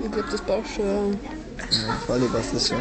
Ich glaube, das brauchst du schon. Ja, Volleyball ist schon.